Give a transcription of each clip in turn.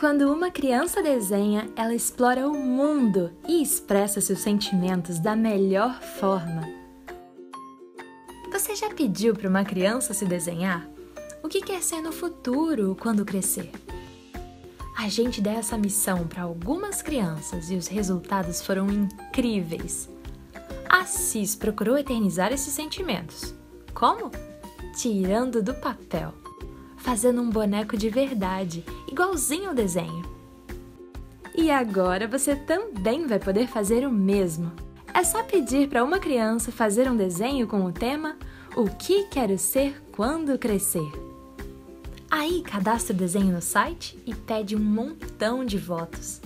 Quando uma criança desenha, ela explora o mundo e expressa seus sentimentos da melhor forma. Você já pediu para uma criança se desenhar? O que quer ser no futuro quando crescer? A gente deu essa missão para algumas crianças e os resultados foram incríveis. A Cis procurou eternizar esses sentimentos. Como? Tirando do papel, fazendo um boneco de verdade, igualzinho ao desenho. E agora você também vai poder fazer o mesmo. É só pedir para uma criança fazer um desenho com o tema O que quero ser quando crescer. Aí cadastra o desenho no site e pede um montão de votos.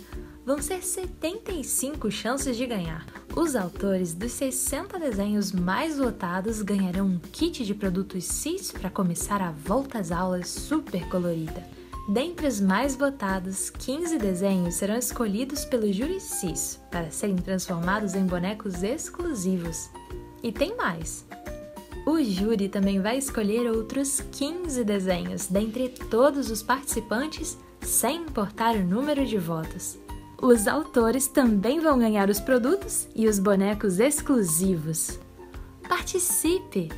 Vão ser 75 chances de ganhar. Os autores dos 60 desenhos mais votados ganharão um kit de produtos CIS para começar a volta às aulas super colorida. Dentre os mais votados, 15 desenhos serão escolhidos pelo júri CIS para serem transformados em bonecos exclusivos. E tem mais! O júri também vai escolher outros 15 desenhos dentre todos os participantes, sem importar o número de votos. Os autores também vão ganhar os produtos e os bonecos exclusivos. Participe!